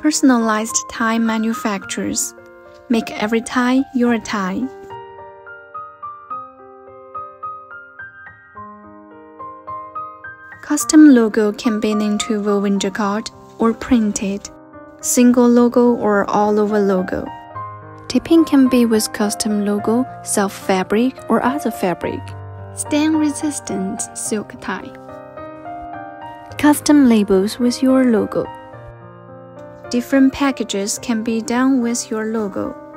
Personalized tie manufacturers make every tie your tie. Custom logo can be into woven jacquard or printed, single logo or all over logo. Tipping can be with custom logo, self fabric, or other fabric. Stain resistant silk tie. Custom labels with your logo. Different packages can be done with your logo.